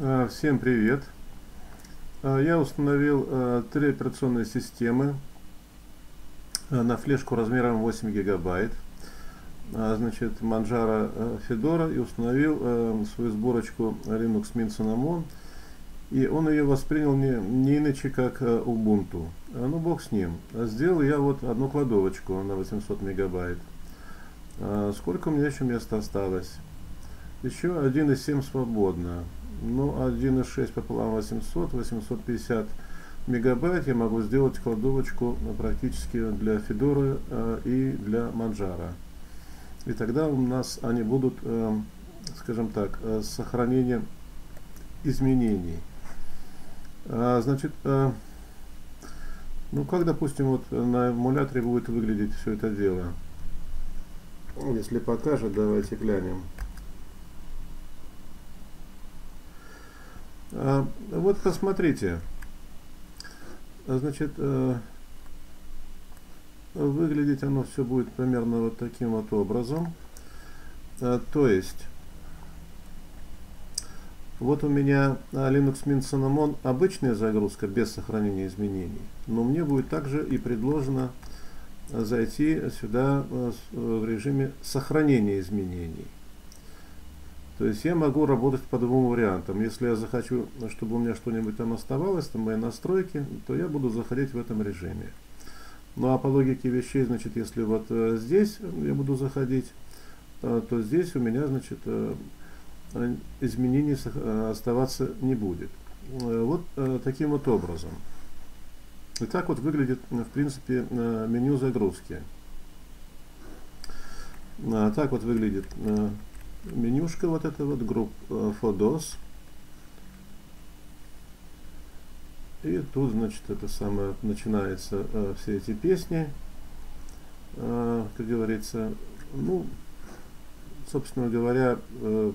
А, всем привет! А, я установил а, три операционные системы на флешку размером 8 гигабайт. Значит, Manjaro Fedora и установил свою сборочку Linux Mint Cinnamon. И он ее воспринял не, не иначе, как Ubuntu. Ну, бог с ним. Сделал я вот одну кладовочку на 800 мегабайт. Сколько у меня еще места осталось? Еще 1,7 свободно. Ну, 1.6 пополам 800, 850 мегабайт я могу сделать кладовочку ну, практически для Федоры э, и для Манжара. И тогда у нас они будут, э, скажем так, э, сохранение изменений. А, значит, э, ну как, допустим, вот на эмуляторе будет выглядеть все это дело? Если покажет, давайте глянем. Вот посмотрите. Значит, э, выглядеть оно все будет примерно вот таким вот образом. А, то есть, вот у меня Linux Mint Cinnamon обычная загрузка без сохранения изменений. Но мне будет также и предложено зайти сюда э, в режиме сохранения изменений. То есть я могу работать по двум вариантам. Если я захочу, чтобы у меня что-нибудь там оставалось, там мои настройки, то я буду заходить в этом режиме. Ну а по логике вещей, значит, если вот э, здесь я буду заходить, э, то здесь у меня, значит, э, изменений оставаться не будет. Вот таким вот образом. И так вот выглядит, в принципе, меню загрузки. Так вот выглядит менюшка вот эта вот групп Fodos. Э, И тут, значит, это самое, начинается э, все эти песни, э, как говорится, ну, собственно говоря, э,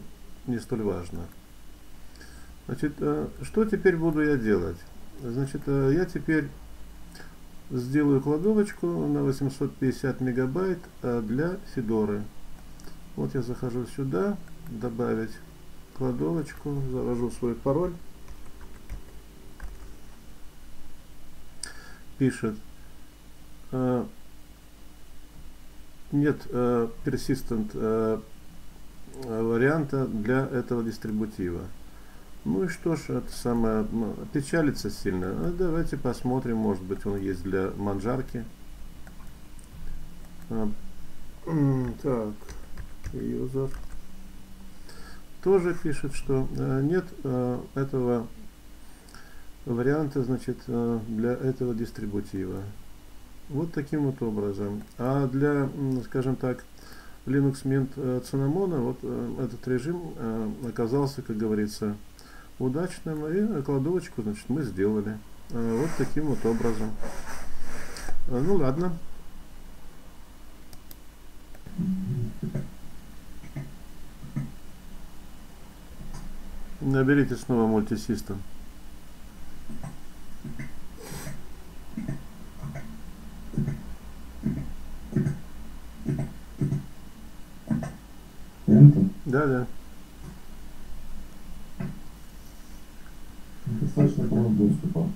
не столь важно. Значит, э, что теперь буду я делать? Значит, э, я теперь сделаю кладовочку на 850 мегабайт э, для Федоры. Вот я захожу сюда, добавить кладовочку, завожу свой пароль. Пишет, э, нет э, persistent э, варианта для этого дистрибутива. Ну и что ж, это самое, ну, печалится сильно. А давайте посмотрим, может быть он есть для манжарки. А, так user тоже пишет, что э, нет э, этого варианта, значит, э, для этого дистрибутива. Вот таким вот образом. А для, скажем так, Linux Mint Cinnamon вот этот режим оказался, как говорится, удачным. И кладовочку, значит, мы сделали. Вот таким вот образом. Ну ладно. Наберите снова мультисистем. Да, да. Достаточно права доступа.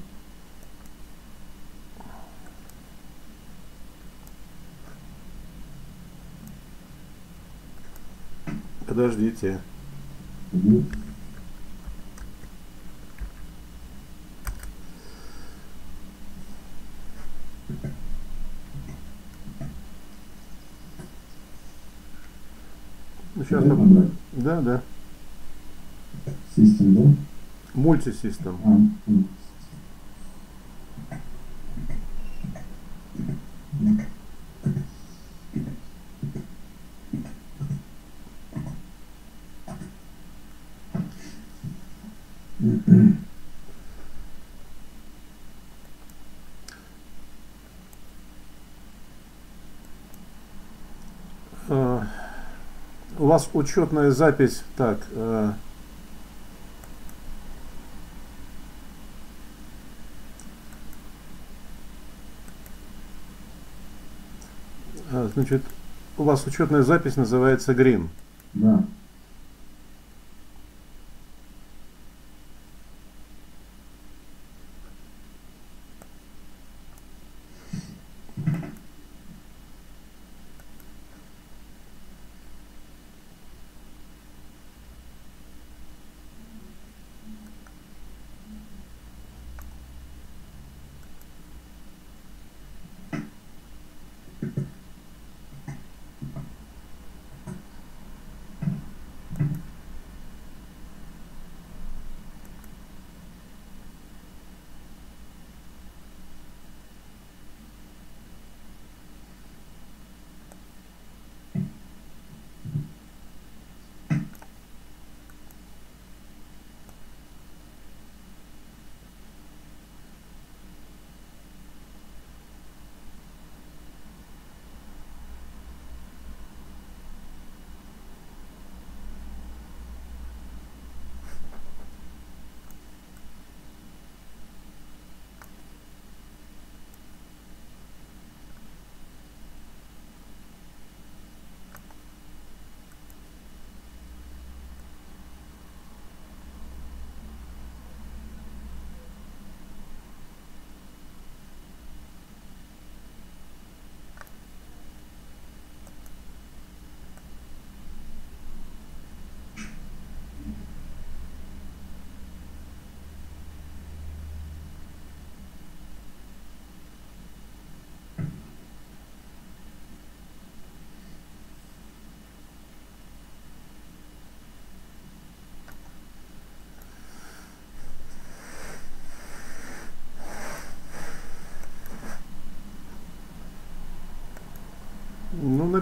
Подождите. Угу. Брать? Да, да. Систем, да? Мультисистем. А, м. Э, У вас учетная запись. Так. э, а, Значит, у вас учетная запись называется Green. Да.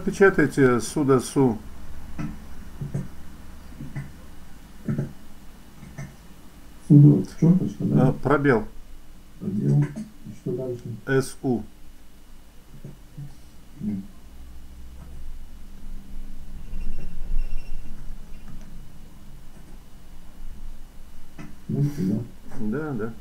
Напечатайте суда су. Судо, черточка, да? пробел. Пробел. И что дальше? СУ. Да? Да,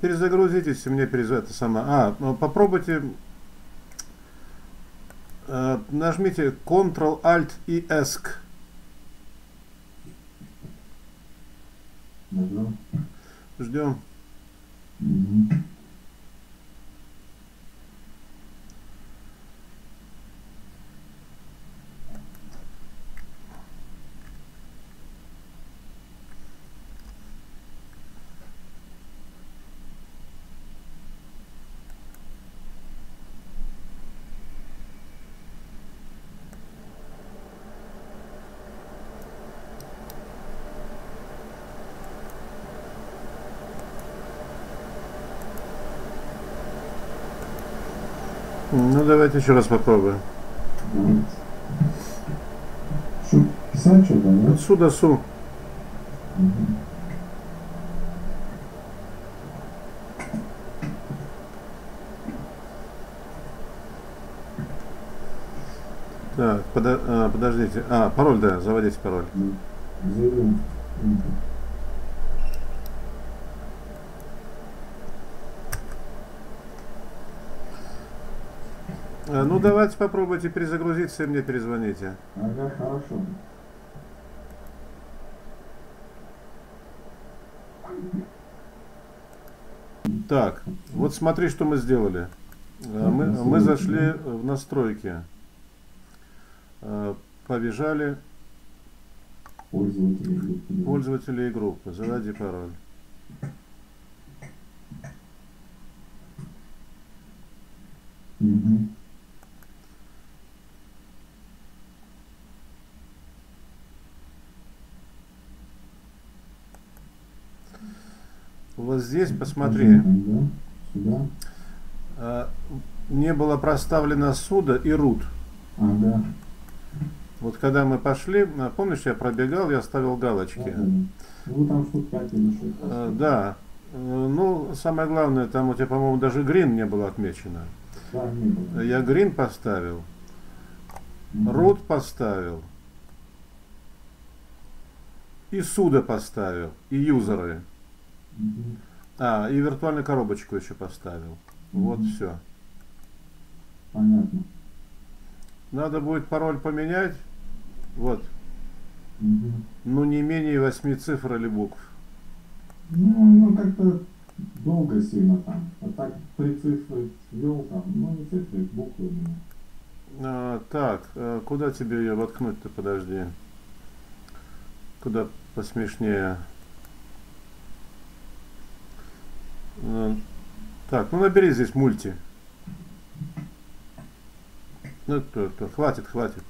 Перезагрузитесь, мне перез это самое. А, ну, попробуйте. э, Нажмите Ctrl Alt и ESC. Ждем. Мгм. Ну давайте еще раз попробуем. Писать что-то, да? Суда су. Мгм. Так, подо- а, подождите. А, пароль, да, заводите пароль. Ну, Зайду. Мгм. А, ну давайте попробуйте перезагрузиться и мне перезвоните. Ага, хорошо. Так, вот смотри, что мы сделали. А, Мы, мы зашли в настройки. А, Побежали Пользователи и группы. Заводи пароль. Вот здесь, посмотри, да? Сюда. а, не было проставлено суда и root. А, да. Вот когда мы пошли, а, помнишь, я пробегал, я ставил галочки. Да, да, да. Ну, там штук 5 или 6. А, Да. Ну, самое главное, там у тебя, по-моему, даже green не было отмечено. Да, не было. Я green поставил, root поставил, и суда поставил, и юзеры. А, и виртуальную коробочку еще поставил. Вот Мгм. все. Понятно. Надо будет пароль поменять. Вот. Мгм. Ну, не менее восьми цифр или букв. Ну, ну как-то долго сильно там. А так три цифры ввел там, ну не цифры, буквы именно. А, так, э, куда тебе ее воткнуть-то, подожди. Куда посмешнее. Э, Так, ну набери здесь мульти. Ну, то, то, хватит, хватит.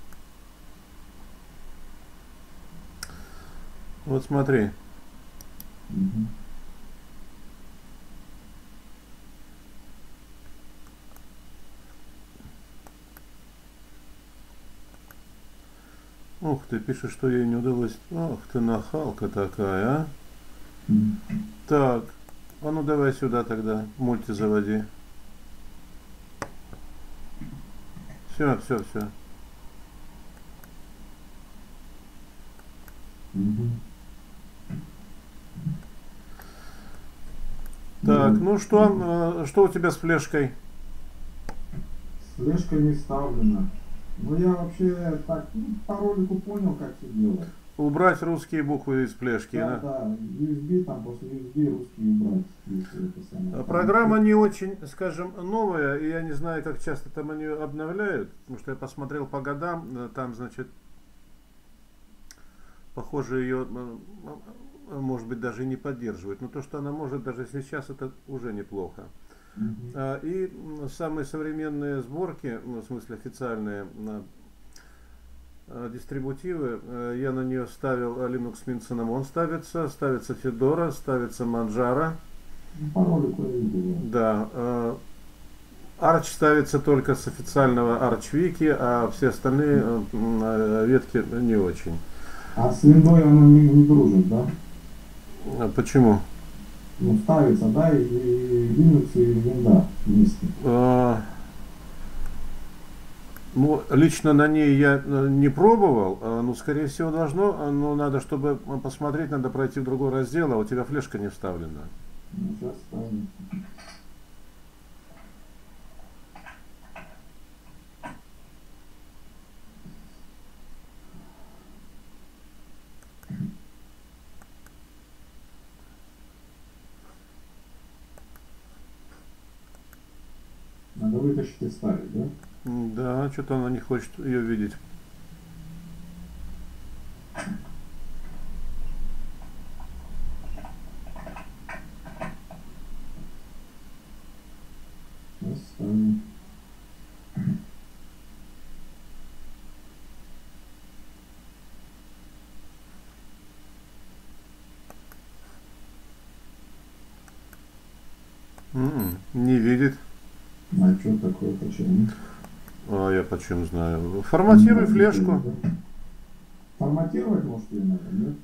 Вот смотри. Ух ты, пишет, что ей не удалось. Ох ты нахалка такая, а. Так, а ну давай сюда тогда, мульти заводи. Все, все, все. Так, Ну, что, э, что у тебя с флешкой? Флешка не вставлена. Ну я вообще так ну, по ролику понял, как все делать. Убрать русские буквы из флешки, Да, да? да, USB там после USB русский убрать. самое. А Программа не очень, скажем, новая, и я не знаю, как часто там они обновляют, потому что я посмотрел по годам, э, там, значит, похоже, ее, может быть, даже и не поддерживают. Но то, что она может даже сейчас, это уже неплохо. А, И самые современные сборки, ну, в смысле официальные, дистрибутивы. Э, Я на нее ставил э, Linux Mint Cinnamon ставится, ставится Fedora, ставится Manjaro. Да. э, Arch ставится только с официального Arch Wiki, а все остальные э, э, ветки не очень. А с виндой оно не, не дружит, да? А Почему? Ну, ставится, да, и, Linux, и винда вместе. А, Ну, лично на ней я э, не пробовал, а, ну, скорее всего, должно, а, но надо, чтобы посмотреть, надо пройти в другой раздел, а у тебя флешка не вставлена. Ну, сейчас. Надо вытащить и ставить, да? Да, что-то она не хочет ее видеть. Сейчас ставим. М, Не видит. А что такое, почему? А я почем знаю. Форматируй флешку. Форматировать может ее надо, нет?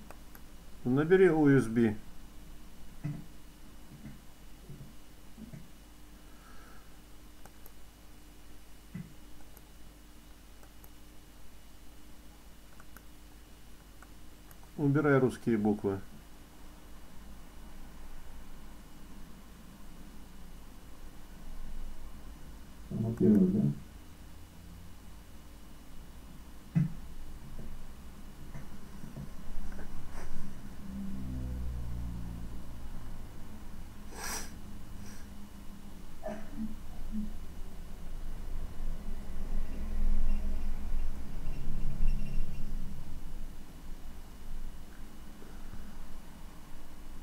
Набери USB. Убирай русские буквы. Форматировать, да?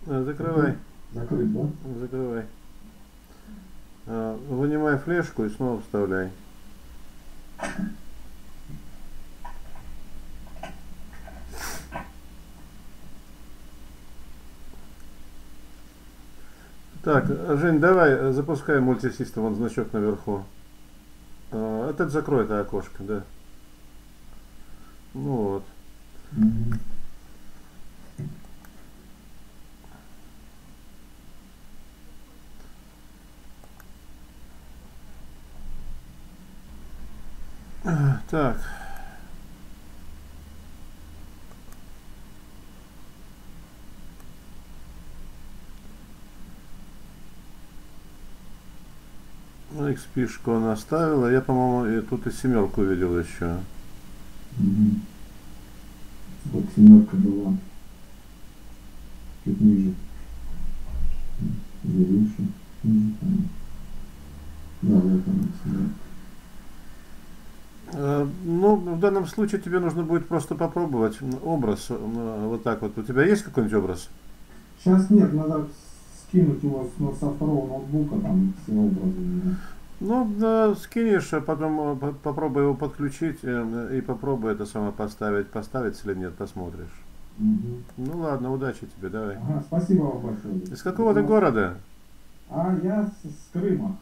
А, Закрывай. Закрыть, да? Закрывай. А, Вынимай флешку и снова вставляй. Так, Жень, давай э, запускай мультисистем, вон значок наверху. А, Этот закрой это окошко, да. Ну вот. Мгм. Так. Ну, XP-шку она оставила. Я, по-моему, и тут и семерку видел еще. Мгм. Вот семерка была. Чуть ниже. В данном случае тебе нужно будет просто попробовать образ. э, Вот так вот. У тебя есть какой-нибудь образ? Сейчас нет, надо скинуть его ну, со второго ноутбука, там все образы. Ну, да, скинешь, а потом э, по- попробуй его подключить э, и попробуй это самое поставить. Поставится или нет, посмотришь. Мгм. Ну ладно, удачи тебе, давай. Ага, спасибо вам большое. Из какого ты Ну, города? А я с, с Крыма.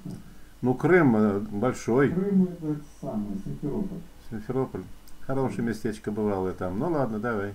Ну, Крым большой, Крым это самое, Симферополь. Симферополь. Хорошее местечко бывало там. Ну ладно, давай.